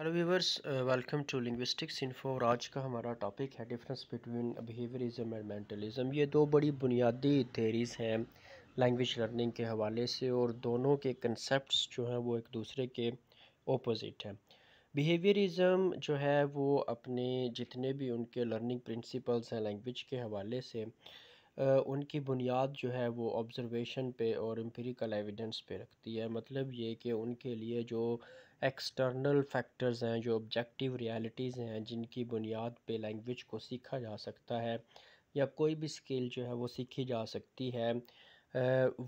Hello viewers welcome to linguistics info और आज का हमारा टॉपिक है difference between behaviourism and mentalism ये दो बड़ी बुनियादी थेरीज़ हैं लैंग्वेज लर्निंग के हवाले से और दोनों के कंसेप्ट जो हैं वो एक दूसरे के ओपोजिट हैं। बिहेवियरिज्म जो है वो अपने जितने भी उनके लर्निंग प्रिंसिपल्स हैं लैंग्वेज के हवाले से उनकी बुनियाद जो है वो ऑब्ज़रवेशन पे और एम्पिरिकल एविडेंस पे रखती है। मतलब ये कि उनके लिए जो एक्सटर्नल फैक्टर्स हैं, जो ऑब्जेक्टिव रियलिटीज़ हैं, जिनकी बुनियाद पे लैंग्वेज को सीखा जा सकता है, या कोई भी स्किल जो है वो सीखी जा सकती है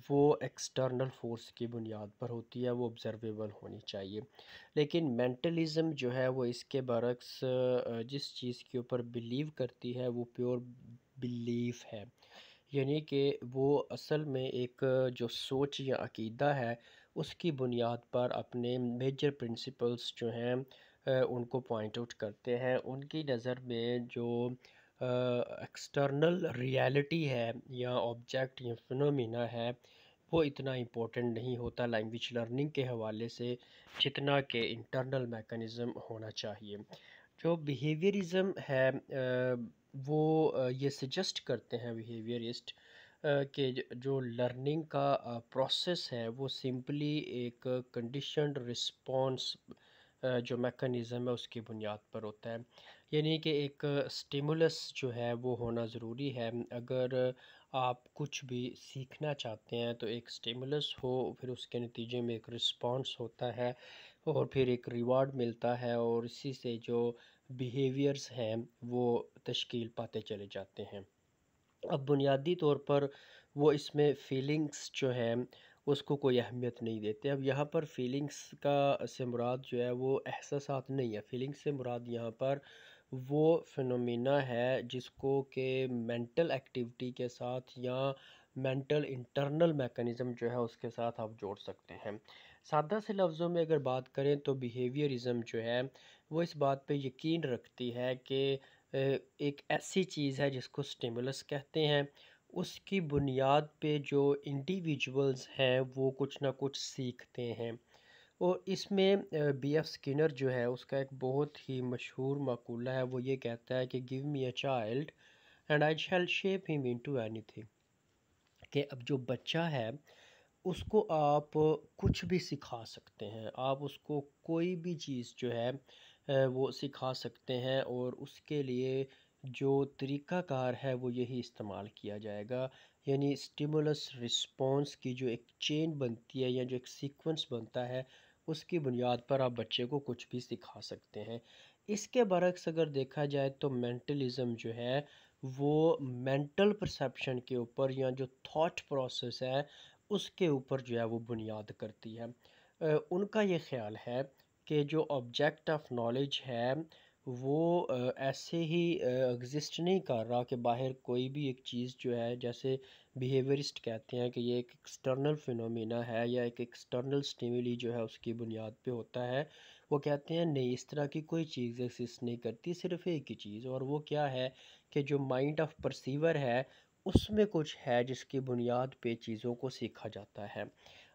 वो एक्सटर्नल फोर्स की बुनियाद पर होती है, वो ऑब्ज़र्वेबल होनी चाहिए। लेकिन मेंटलिज़म जो है वो इसके बरक्स जिस चीज़ के ऊपर बिलीव करती है, वो प्योर बिलीफ है। यानी कि वो असल में एक, जो सोच या अकीदा है उसकी बुनियाद पर अपने मेजर प्रिंसिपल्स जो हैं उनको पॉइंट आउट करते हैं। उनकी नज़र में जो एक्सटर्नल रियलिटी है या ऑब्जेक्ट या फिनोमिना है, वो इतना इम्पोर्टेंट नहीं होता लैंग्वेज लर्निंग के हवाले से, जितना कि इंटरनल मेकनिज़म होना चाहिए। जो बिहेवियरिज़म है वो ये सजेस्ट करते हैं बिहेवियरिस्ट कि जो लर्निंग का प्रोसेस है, वो सिंपली एक कंडीशन रिस्पॉन्स जो मेकनिज़म है, उसकी बुनियाद पर होता है। यानी कि एक स्टिमुलस जो है, वो होना ज़रूरी है। अगर आप कुछ भी सीखना चाहते हैं तो एक स्टिमुलस हो, फिर उसके नतीजे में एक रिस्पॉन्स होता है और फिर एक रिवार्ड मिलता है और इसी से जो बिहेवियर्स हैं, वो तश्कील पाते चले जाते हैं। अब बुनियादी तौर पर वो इसमें फ़ीलिंग्स जो है, उसको कोई अहमियत नहीं देते। अब यहाँ पर फ़ीलिंग्स का से मुराद जो है, वो एहसास नहीं है। फ़ीलिंग्स से मुराद यहाँ पर वो फिनोमिना है, जिसको कि मेंटल एक्टिविटी के साथ या मेंटल इंटरनल मेकनिज़म जो है, उसके साथ आप जोड़ सकते हैं। सादा से लफ्ज़ों में अगर बात करें तो बिहेवियरिज़म जो है, वो इस बात पे यकीन रखती है कि एक ऐसी चीज़ है जिसको स्टिमुलस कहते हैं। उसकी बुनियाद पे जो इंडिविजुअल्स हैं, वो कुछ ना कुछ सीखते हैं। और इसमें बी एफ़ स्किनर जो है, उसका एक बहुत ही मशहूर मकूला है। वो ये कहता है कि give me a child and I shall shape him into anything कि अब जो बच्चा है, उसको आप कुछ भी सिखा सकते हैं। आप उसको कोई भी चीज़ जो है वो सिखा सकते हैं और उसके लिए जो तरीक़ाकार है वो यही इस्तेमाल किया जाएगा। यानी स्टिमुलस रिस्पॉन्स की जो एक चेन बनती है या जो एक सीक्वेंस बनता है, उसकी बुनियाद पर आप बच्चे को कुछ भी सिखा सकते हैं। इसके बरक्स अगर देखा जाए तो मेंटलिज़म जो है, वो मेंटल परसेप्शन के ऊपर या जो थॉट प्रोसेस है, उसके ऊपर जो है वो बुनियाद करती है। उनका ये ख्याल है कि जो ऑब्जेक्ट ऑफ़ नॉलेज है, वो ऐसे ही एग्ज़िस्ट नहीं कर रहा कि बाहर कोई भी एक चीज़ जो है, जैसे बिहेवियरिस्ट कहते हैं कि ये एक एक्सटर्नल फिनोमिना है या एक एक्सटर्नल स्टिमुली जो है उसकी बुनियाद पे होता है, वो कहते हैं, नहीं, इस तरह की कोई चीज़ एग्जिस्ट नहीं करती, सिर्फ़ एक ही चीज़। और वो क्या है कि जो माइंड ऑफ़ परसीवर है, उसमें कुछ है जिसकी बुनियाद पे चीज़ों को सीखा जाता है।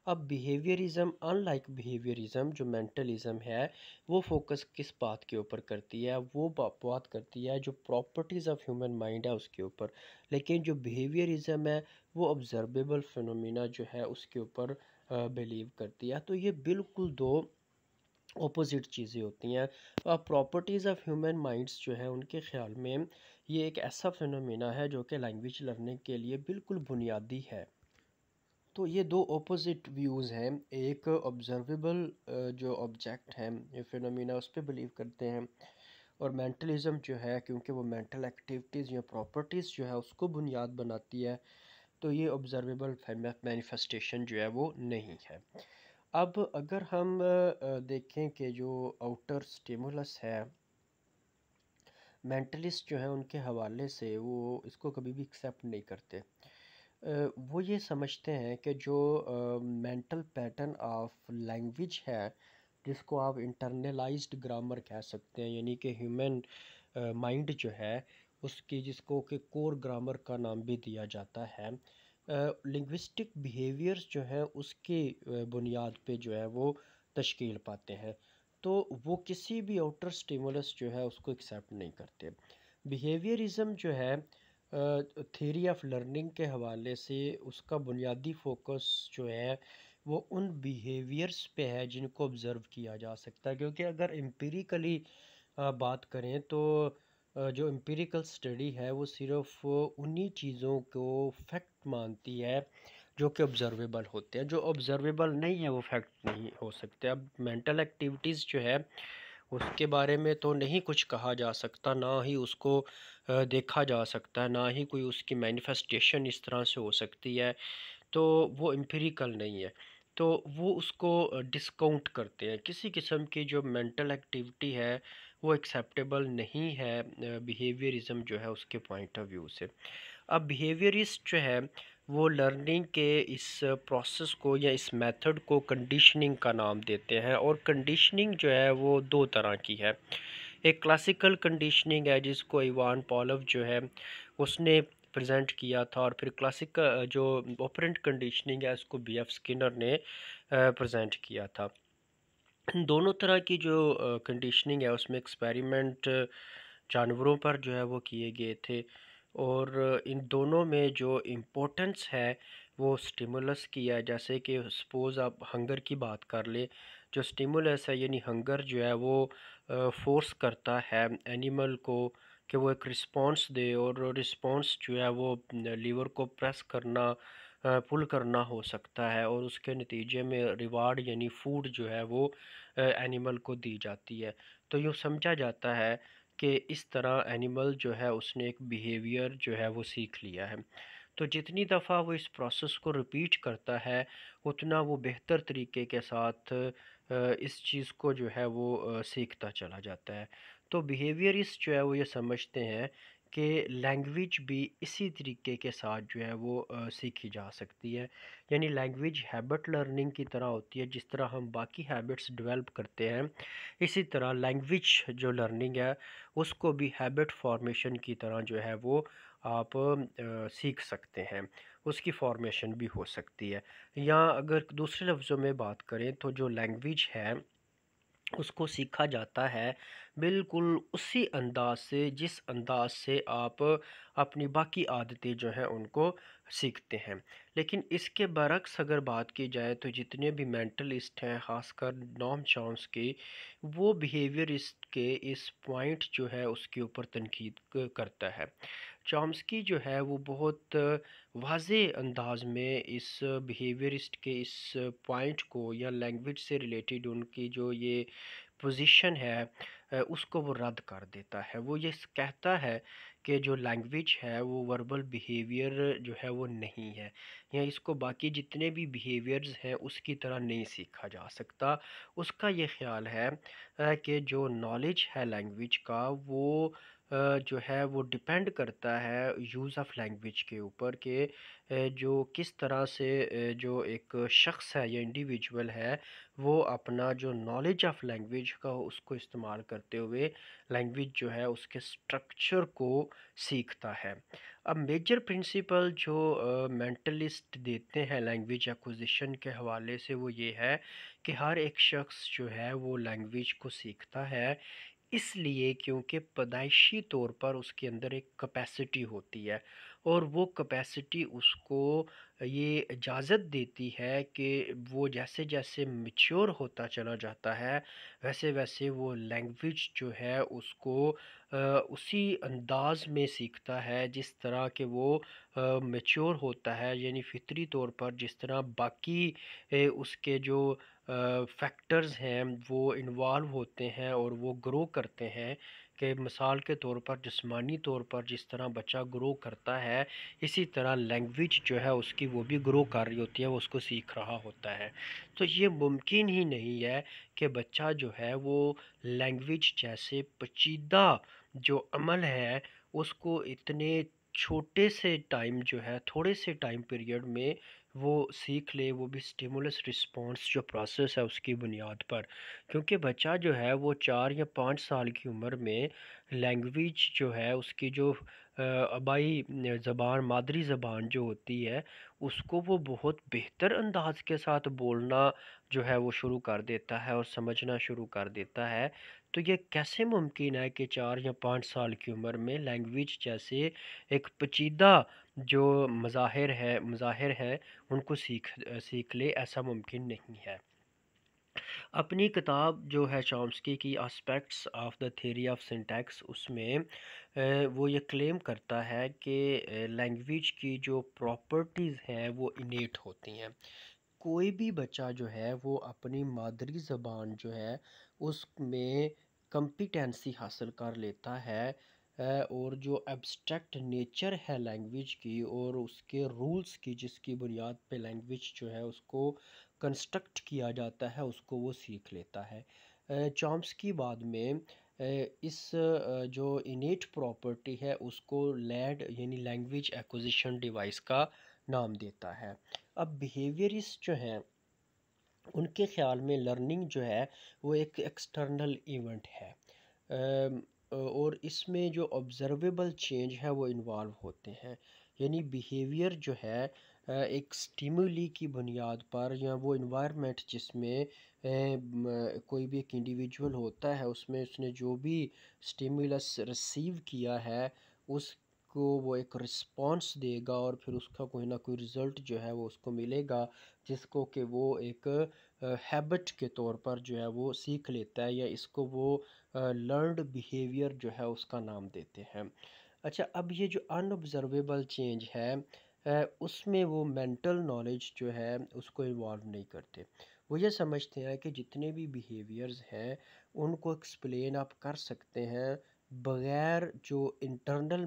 अब बिहेवियरिज़म अनलाइक बिहेवियरिज़म जो मेंटलिज़म है, वो फोकस किस बात के ऊपर करती है? वो बात करती है जो प्रॉपर्टीज़ ऑफ़ ह्यूमन माइंड है उसके ऊपर। लेकिन जो बिहेवियरिज़म है, वो ऑब्ज़र्वेबल फिनोमिना जो है उसके ऊपर बिलीव करती है। तो ये बिल्कुल दो अपोजिट चीज़ें होती हैं। प्रॉपर्टीज़ ऑफ़ ह्यूमन माइंड्स जो है, उनके ख्याल में ये एक ऐसा फिनोमिना है जो कि लैंग्वेज लर्निंग के लिए बिल्कुल बुनियादी है। तो ये दो अपोजिट व्यूज़ हैं। एक ऑब्ज़र्वेबल जो ऑब्जेक्ट है, ये फिनोमिना उस पर बिलीव करते हैं और मेंटलिज़म जो है, क्योंकि वो मेंटल एक्टिविटीज़ या प्रॉपर्टीज़ जो है, उसको बुनियाद बनाती है तो ये ऑब्ज़र्वेबल मैनिफेस्टेशन जो है, वो नहीं है। अब अगर हम देखें कि जो आउटर स्टिमुलस है मेंटलिस्ट जो है, उनके हवाले से वो इसको कभी भी एक्सेप्ट नहीं करते। वो ये समझते हैं कि जो मेंटल पैटर्न ऑफ़ लैंग्वेज है, जिसको आप इंटरनलाइज्ड ग्रामर कह सकते हैं, यानी कि ह्यूमन माइंड जो है, उसकी जिसको कि कोर ग्रामर का नाम भी दिया जाता है। लिंग्विस्टिक बिहेवियर्स जो हैं, उसके बुनियाद पे जो है, वो तश्कील पाते हैं। तो वो किसी भी आउटर स्टिमुलस जो है, उसको एक्सेप्ट नहीं करते। बिहेवियरिज़म जो है थेरी ऑफ़ लर्निंग के हवाले से उसका बुनियादी फोकस जो है, वो उन बिहेवियर्स पे है जिनको ऑब्ज़र्व किया जा सकता है। क्योंकि अगर एम्पिरिकली बात करें तो जो एम्पिरिकल स्टडी है, वो सिर्फ़ उन्हीं चीज़ों को फैक्ट मानती है जो कि ऑब्ज़र्वेबल होते हैं। जो ऑब्ज़र्वेबल नहीं है, वो फैक्ट नहीं हो सकते। अब मेंटल एक्टिविटीज़ जो है उसके बारे में तो नहीं कुछ कहा जा सकता, ना ही उसको देखा जा सकता है ना ही कोई उसकी मैनिफेस्टेशन इस तरह से हो सकती है तो वो एम्पिरिकल नहीं है। तो वो उसको डिस्काउंट करते हैं। किसी किस्म की जो मेंटल एक्टिविटी है, वो एक्सेप्टेबल नहीं है बिहेवियरिज़म जो है उसके पॉइंट ऑफ़ व्यू से। अब बिहेवियरिस्ट जो है वो लर्निंग के इस प्रोसेस को या इस मेथड को कंडीशनिंग का नाम देते हैं और कंडीशनिंग जो है वो दो तरह की है। एक क्लासिकल कंडीशनिंग है जिसको इवान पॉलव जो है उसने प्रेजेंट किया था और फिर क्लासिकल जो ऑपरेंट कंडीशनिंग है उसको बी एफ़ स्किनर ने प्रेजेंट किया था। दोनों तरह की जो कंडीशनिंग है उसमें एक्सपेरिमेंट, जानवरों पर जो है वो किए गए थे। और इन दोनों में जो इम्पोर्टेंस है, वो स्टिमुलस की है। जैसे कि सपोज़ आप हंगर की बात कर ले, जो स्टिमुलस है, यानी हंगर जो है, वो फोर्स करता है एनिमल को कि वो एक रिस्पांस दे और रिस्पांस जो है, वो लीवर को प्रेस करना पुल करना हो सकता है और उसके नतीजे में रिवार्ड यानी फ़ूड जो है, वो एनिमल को दी जाती है। तो यूँ समझा जाता है कि इस तरह एनिमल जो है उसने एक बिहेवियर जो है वो सीख लिया है। तो जितनी दफ़ा वो इस प्रोसेस को रिपीट करता है, उतना वो बेहतर तरीके के साथ इस चीज़ को जो है वो सीखता चला जाता है। तो बिहेवियरिस्ट जो है वो ये समझते हैं कि लैंग्वेज भी इसी तरीके के साथ जो है वो सीखी जा सकती है। यानी लैंग्वेज हैबिट लर्निंग की तरह होती है, जिस तरह हम बाकी हैबिट्स डेवलप करते हैं, इसी तरह लैंग्वेज जो लर्निंग है, उसको भी हैबिट फॉर्मेशन की तरह जो है वो आप सीख सकते हैं। उसकी फॉर्मेशन भी हो सकती है। या अगर दूसरे लफ्ज़ों में बात करें तो जो लैंग्वेज है उसको सीखा जाता है, बिल्कुल उसी अंदाज से, जिस अंदाज से आप अपनी बाकी आदतें जो हैं उनको सीखते हैं। लेकिन इसके बरक्स अगर बात की जाए तो जितने भी मेंटलिस्ट हैं, ख़ासकर नॉम चॉम्स के, वो बिहेवियरिस्ट के इस पॉइंट जो है उसके ऊपर तनकीद करता है। चॉम्स्की जो है वो बहुत वाज अंदाज में इस बिहेवियरिस्ट के इस पॉइंट को या लैंग्वेज से रिलेटेड उनकी जो ये पोजीशन है उसको वो रद्द कर देता है। वो ये कहता है कि जो लैंग्वेज है वो वर्बल बिहेवियर जो है वो नहीं है या इसको बाकी जितने भी बिहेवियर्स हैं उसकी तरह नहीं सीखा जा सकता। उसका ये ख्याल है कि जो नॉलेज है लैंग्वेज का वो जो है वो डिपेंड करता है यूज़ ऑफ़ लैंग्वेज के ऊपर कि जो किस तरह से जो एक शख्स है या इंडिविजुअल है वो अपना जो नॉलेज ऑफ़ लैंग्वेज का उसको इस्तेमाल करते हुए लैंग्वेज जो है उसके स्ट्रक्चर को सीखता है। अब मेजर प्रिंसिपल जो मेंटलिस्ट uh, देते हैं लैंग्वेज एक्विजिशन के हवाले से वो ये है कि हर एक शख्स जो है वो लैंग्वेज को सीखता है। इसलिए क्योंकि पैदाइशी तौर पर उसके अंदर एक कैपेसिटी होती है और वो कैपेसिटी उसको ये इजाज़त देती है कि वो जैसे जैसे मैच्योर होता चला जाता है वैसे वैसे वो लैंग्वेज जो है उसको उसी अंदाज में सीखता है जिस तरह के वो मैच्योर होता है, यानी फितरी तौर पर जिस तरह बाकी उसके जो फैक्टर्स हैं, वो इन्वॉल्व होते हैं और वो ग्रो करते हैं कि मिसाल के तौर पर, जिस्मानी तौर पर जिस तरह बच्चा ग्रो करता है, इसी तरह लैंग्वेज जो है उसकी वो भी ग्रो कर रही होती है, वो उसको सीख रहा होता है। तो ये मुमकिन ही नहीं है कि बच्चा जो है वो लैंग्वेज जैसे पचीदा जो अमल है, उसको इतने छोटे से टाइम जो है, थोड़े से टाइम पीरियड में वो सीख ले, वो भी स्टिमुलस रिस्पॉन्स जो प्रोसेस है उसकी बुनियाद पर। क्योंकि बच्चा जो है, वो चार या पाँच साल की उम्र में लैंग्वेज जो है, उसकी जो आबाई ज़बान, मादरी ज़बान जो होती है, उसको वो बहुत बेहतर अंदाज के साथ बोलना जो है, वो शुरू कर देता है और समझना शुरू कर देता है। तो ये कैसे मुमकिन है कि चार या पाँच साल की उम्र में लैंग्वेज जैसे एक पेचीदा जो मज़ाहिर है मज़ाहिर है, उनको सीख सीख ले ऐसा मुमकिन नहीं है। अपनी किताब जो है चॉम्स्की की aspects of the theory of syntax उसमें वो ये क्लेम करता है कि लैंग्वेज की जो प्रॉपर्टीज़ हैं, वो इनेट होती हैं। कोई भी बच्चा जो है, वो अपनी मादरी ज़बान जो है, उसमें कंपिटेंसी हासिल कर लेता है और जो एब्स्ट्रैक्ट नेचर है लैंग्वेज की और उसके रूल्स की, जिसकी बुनियाद पे लैंग्वेज जो है उसको कंस्ट्रक्ट किया जाता है, उसको वो सीख लेता है। चॉम्स की बाद में इस जो इनेट प्रॉपर्टी है उसको लैड यानी लैंग्वेज एक्विजिशन डिवाइस का नाम देता है। अब बिहेवियरिस्ट जो हैं, उनके ख़्याल में लर्निंग जो है वो एक एक्सटर्नल इवेंट है। और इसमें जो ऑब्ज़र्वेबल चेंज है, वो इन्वॉल्व होते हैं। यानी बिहेवियर जो है एक स्टिमुली की बुनियाद पर या वो इन्वायरमेंट जिसमें कोई भी एक इंडिविजुअल होता है, उसमें उसने जो भी स्टिमुलस रिसीव किया है, उसको वो एक रिस्पॉन्स देगा और फिर उसका कोई ना कोई रिज़ल्ट जो है, वो उसको मिलेगा, जिसको कि वो एक हैबिट के तौर पर जो है, वो सीख लेता है या इसको वो लर्नड बिहेवियर जो है उसका नाम देते हैं। अच्छा अब ये जो अनऑब्ज़र्वेबल चेंज है उसमें वो मेंटल नॉलेज जो है उसको इन्वॉल्व नहीं करते। वो ये समझते हैं कि जितने भी बिहेवियर्स हैं, उनको एक्सप्लेन आप कर सकते हैं बग़ैर जो इंटरनल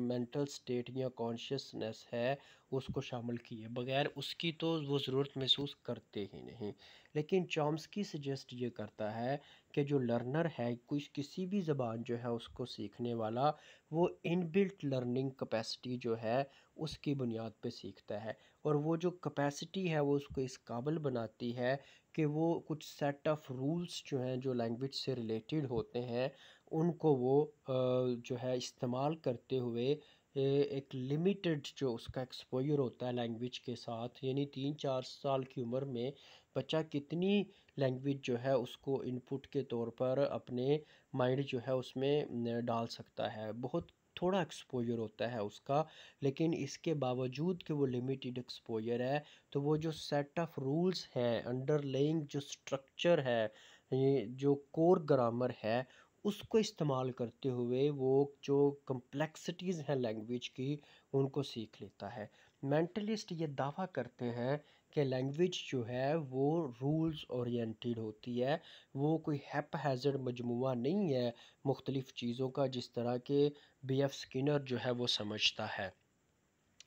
मेंटल स्टेट या कॉन्शियसनेस है, उसको शामिल किए। बग़ैर उसकी तो वो ज़रूरत महसूस करते ही नहीं। लेकिन चॉम्स्की सजेस्ट ये करता है कि जो लर्नर है, कुछ, किसी भी ज़बान जो है उसको सीखने वाला, वो इनबिल्ट लर्निंग कैपेसिटी जो है, उसकी बुनियाद पे सीखता है। और वो जो कैपेसिटी है, वो उसको इस काबिल बनाती है कि वो कुछ सेट ऑफ़ रूल्स जो हैं, जो लैंग्वेज से रिलेटेड होते हैं, उनको वो जो है इस्तेमाल करते हुए एक लिमिटेड जो उसका एक्सपोजर होता है लैंग्वेज के साथ, यानी तीन चार साल की उम्र में बच्चा कितनी लैंग्वेज जो है उसको इनपुट के तौर पर अपने माइंड जो है उसमें डाल सकता है। बहुत थोड़ा एक्सपोजर होता है उसका, लेकिन इसके बावजूद कि वो लिमिटेड एक्सपोजर है तो वो जो सेट ऑफ़ रूल्स हैं अंडरलेइंग जो स्ट्रक्चर है जो कोर ग्रामर है, उसको इस्तेमाल करते हुए वो जो कम्प्लेक्सिटीज़ हैं लैंग्वेज की, उनको सीख लेता है। मेंटलिस्ट ये दावा करते हैं कि लैंग्वेज जो है, वो रूल्स ओरिएंटेड होती है। वो कोई हैप हैज़र्ड मजमू नहीं है मुख्तलिफ़ चीज़ों का जिस तरह के बी एफ़ स्किनर जो है वो समझता है।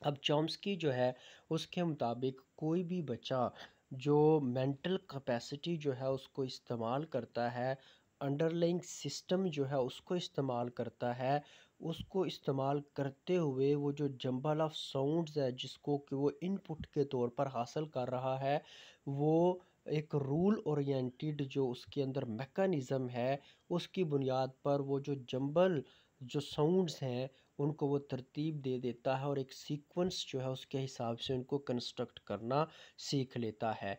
अब चॉम्स्की जो है, उसके मुताबिक कोई भी बच्चा जो मेंटल कैपेसिटी जो है उसको इस्तेमाल करता है अंडरलाइंग सिस्टम जो है उसको इस्तेमाल करता है। उसको इस्तेमाल करते हुए वो जो जंबल ऑफ़ साउंड्स है, जिसको कि वो इनपुट के तौर पर हासिल कर रहा है, वो एक रूल ओरिएंटेड जो उसके अंदर मेकानिज़म है, उसकी बुनियाद पर वो जो जंबल, जो साउंड्स हैं, उनको वो तरतीब दे देता है और एक सीक्वेंस जो है उसके हिसाब से उनको कंस्ट्रक्ट करना सीख लेता है।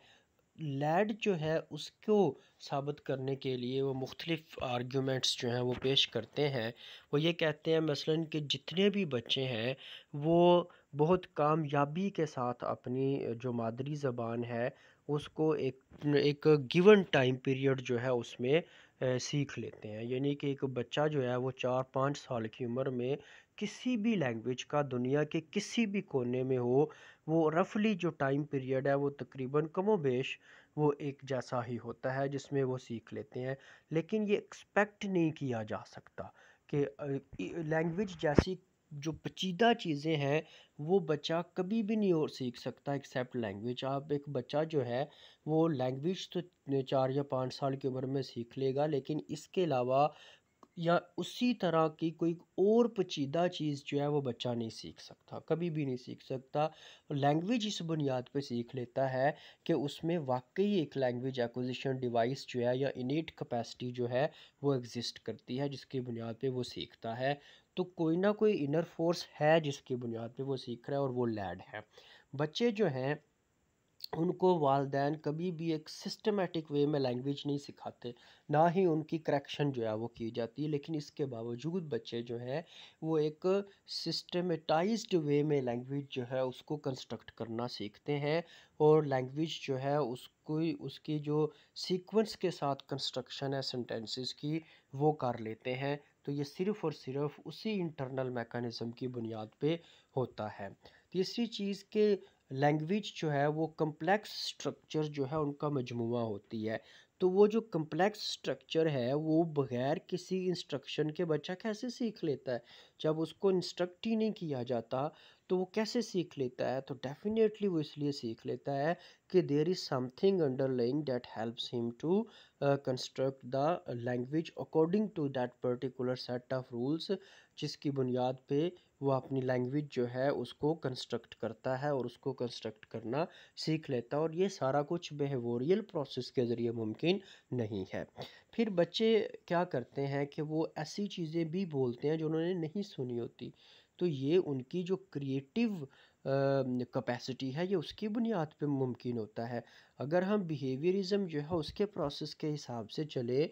लैड जो है उसको साबित करने के लिए वो मुख्तलिफ़ आर्ग्यूमेंट्स जो हैं वो पेश करते हैं। वो ये कहते हैं मसलन कि जितने भी बच्चे हैं, वो बहुत कामयाबी के साथ अपनी जो मादरी ज़बान है, उसको एक एक गिवन टाइम पीरियड जो है उसमें सीख लेते हैं। यानी कि एक बच्चा जो है वो चार पाँच साल की उम्र में किसी भी लैंग्वेज का, दुनिया के किसी भी कोने में हो, वो रफली जो टाइम पीरियड है, वो तकरीबन कमो बेश वो एक जैसा ही होता है, जिसमें वो सीख लेते हैं। लेकिन ये एक्सपेक्ट नहीं किया जा सकता कि लैंग्वेज जैसी जो पेचीदा चीज़ें हैं, वो बच्चा कभी भी नहीं और सीख सकता एक्सेप्ट लैंग्वेज आप एक बच्चा जो है, वो लैंग्वेज तो चार या पाँच साल की उम्र में सीख लेगा, लेकिन इसके अलावा या उसी तरह की कोई और पेचीदा चीज़ जो है वो बच्चा नहीं सीख सकता, कभी भी नहीं सीख सकता। लैंग्वेज इस बुनियाद पे सीख लेता है कि उसमें वाकई एक लैंग्वेज एक्विजिशन डिवाइस जो है या इनेट कैपेसिटी जो है वो एग्जिस्ट करती है, जिसकी बुनियाद पे वो सीखता है। तो कोई ना कोई इनर फोर्स है जिसकी बुनियाद पे वो सीख रहा है और वो लैड है। बच्चे जो हैं उनको वालदेन कभी भी एक सिस्टमेटिक वे में लैंग्वेज नहीं सिखाते, ना ही उनकी करेक्शन जो है वो की जाती है, लेकिन इसके बावजूद बच्चे जो हैं, वो एक सिस्टमेटाइज्ड वे में लैंग्वेज जो है उसको कंस्ट्रक्ट करना सीखते हैं और लैंग्वेज जो है उसको, उसकी जो सीक्वेंस के साथ कंस्ट्रक्शन है सेंटेंसेस की, वो कर लेते हैं। तो ये सिर्फ़ और सिर्फ़ उसी इंटरनल मैकेनिज़्म की बुनियाद पे होता है। तीसरी चीज़ के लैंग्वेज जो है वो कम्प्लेक्स स्ट्रक्चर जो है उनका मजमूआ होती है। तो वो जो कम्प्लेक्स स्ट्रक्चर है, वो बग़ैर किसी इंस्ट्रक्शन के बच्चा कैसे सीख लेता है? जब उसको इंस्ट्रक्ट ही नहीं किया जाता तो वो कैसे सीख लेता है? तो डेफिनेटली वो इसलिए सीख लेता है कि there is something underlying that helps him to construct the language according to that particular set of rules जिसकी बुनियाद पे वो अपनी लैंग्वेज जो है उसको कंस्ट्रक्ट करता है और उसको कंस्ट्रक्ट करना सीख लेता है और ये सारा कुछ बिहेवियरल प्रोसेस के ज़रिए मुमकिन नहीं है। फिर बच्चे क्या करते हैं कि वो ऐसी चीज़ें भी बोलते हैं जो उन्होंने नहीं सुनी होती। तो ये उनकी जो क्रिएटिव कैपेसिटी है, ये उसकी बुनियाद पे मुमकिन होता है। अगर हम बिहेवियरिज़म जो है उसके प्रोसेस के हिसाब से चले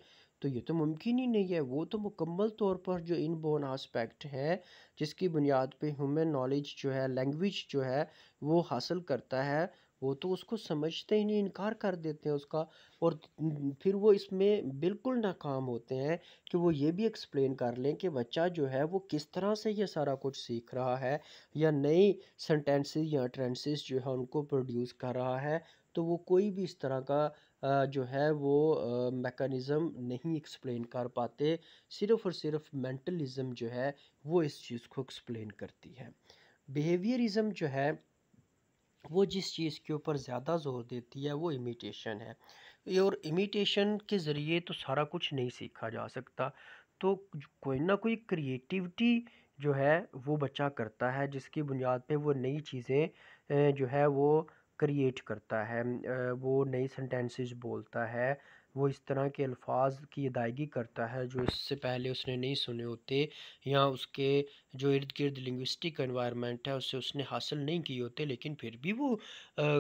तो ये तो मुमकिन ही नहीं है। वो तो मुकम्मल तौर पर जो इन बोन आस्पेक्ट है, जिसकी बुनियाद पे ह्यूमन नॉलेज जो है लैंग्वेज जो है, वो हासिल करता है, वो तो उसको समझते ही नहीं, इनकार कर देते हैं उसका। और फिर वो इसमें बिल्कुल नाकाम होते हैं कि वो ये भी एक्सप्लेन कर लें कि बच्चा जो है, वो किस तरह से ये सारा कुछ सीख रहा है, या नई सेंटेंसेस या ट्रेंसेस जो है, उनको प्रोड्यूस कर रहा है। तो वो कोई भी इस तरह का जो है वो मेकानिज़म नहीं एक्सप्लेन कर पाते। सिर्फ़ और सिर्फ़ मेंटलिज़म जो है वो इस चीज़ को एक्सप्लेन करती है। बिहेवियरिज़म जो है, वो जिस चीज़ के ऊपर ज़्यादा ज़ोर देती है, वो इमिटेशन है। और इमिटेशन के ज़रिए तो सारा कुछ नहीं सीखा जा सकता। तो कोई ना कोई क्रिएटिविटी जो है वो बच्चा करता है, जिसकी बुनियाद पे वो नई चीज़ें जो है वो क्रिएट करता है वो नई सेंटेंसेस बोलता है, वो इस तरह के अल्फाज की अदायगी करता है जो इससे पहले उसने नहीं सुने होते या उसके जो इर्द गिर्द लिंग्विस्टिक इन्वायरमेंट है उससे उसने हासिल नहीं किए होते लेकिन फिर भी वो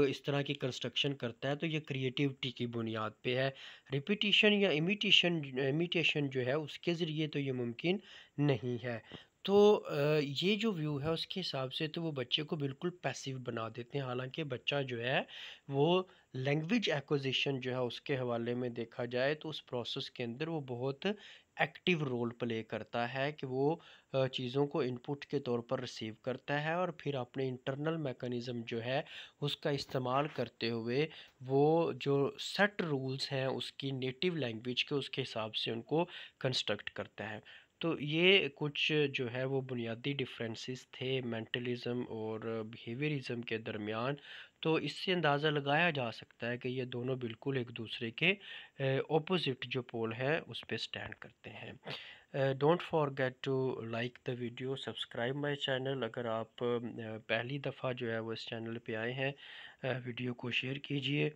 इस तरह की कंस्ट्रक्शन करता है। तो ये क्रिएटिविटी की बुनियाद पे है। रिपीटिशन या इमिटेशन इमिटेशन जो है उसके ज़रिए तो ये मुमकिन नहीं है। तो ये जो व्यू है उसके हिसाब से तो वो बच्चे को बिल्कुल पैसिव बना देते हैं। हालाँकि बच्चा जो है, वो लैंग्वेज एक्विजिशन जो है उसके हवाले में देखा जाए तो उस प्रोसेस के अंदर वो बहुत एक्टिव रोल प्ले करता है कि वो चीज़ों को इनपुट के तौर पर रिसीव करता है और फिर अपने इंटरनल मेकनिज़म जो है उसका इस्तेमाल करते हुए वो जो सेट रूल्स हैं उसकी नेटिव लैंग्वेज के उसके हिसाब से उनको कंस्ट्रक्ट करता है। तो ये कुछ जो है वो बुनियादी डिफरेंसेस थे मेंटलिज़म और बिहेवियरिज़म के दरमियान। तो इससे अंदाज़ा लगाया जा सकता है कि ये दोनों बिल्कुल एक दूसरे के ऑपोजिट जो पोल है उस पर स्टैंड करते हैं। Don't forget to like the video subscribe my channel अगर आप पहली दफ़ा जो है वो इस चैनल पे आए हैं वीडियो को शेयर कीजिए।